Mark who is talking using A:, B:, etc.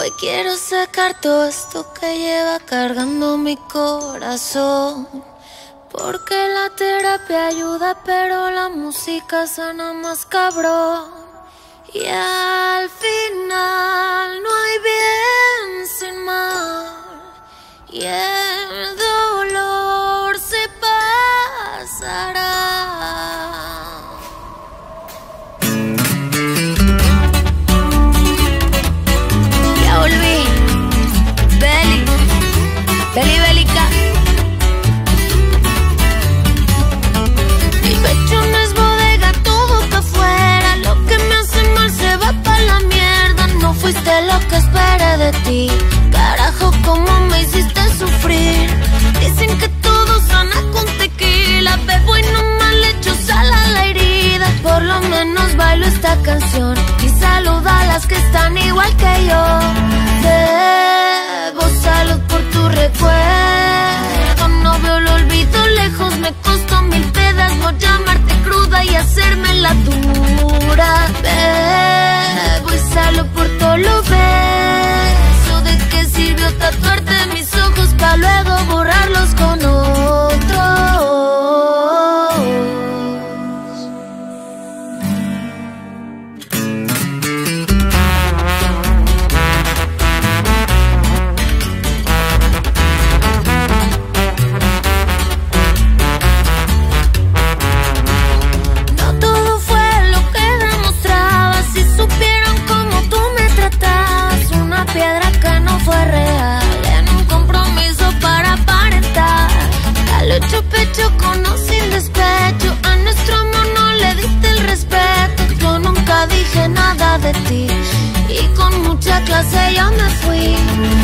A: Hoy quiero sacar todo esto que lleva cargando mi corazón. Porque la terapia ayuda, pero la música sana más cabrón. Y al final no hay bien sin mal. Y bailo esta canción. Y saluda a las que están igual que yo. Debo salud por tu recuerdo. No veo el olvido lejos. Me costó pecho con o sin despecho. A nuestro amor no le diste el respeto. Yo nunca dije nada de ti. Y con mucha clase yo me fui.